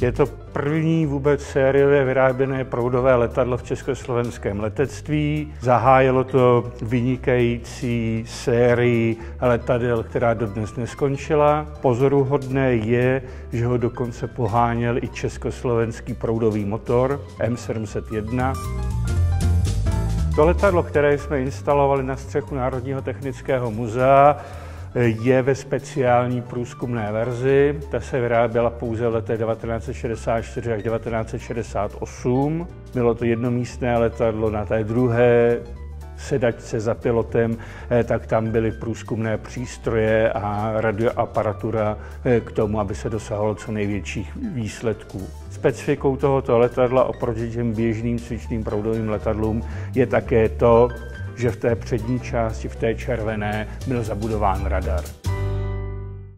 Je to první vůbec sériově vyráběné proudové letadlo v československém letectví. Zahájilo to vynikající sérii letadel, která dodnes neskončila. Pozoruhodné je, že ho dokonce poháněl i československý proudový motor M701. To letadlo, které jsme instalovali na střechu Národního technického muzea, je ve speciální průzkumné verzi. Ta se vyráběla pouze v letech 1964 až 1968. Bylo to jednomístné letadlo na té druhé sedačce za pilotem, eh, tak tam byly průzkumné přístroje a radioaparatura eh, k tomu, aby se dosahovalo co největších výsledků. Specifikou tohoto letadla oproti těm běžným cvičným proudovým letadlům je také to, že v té přední části, v té červené, byl zabudován radar.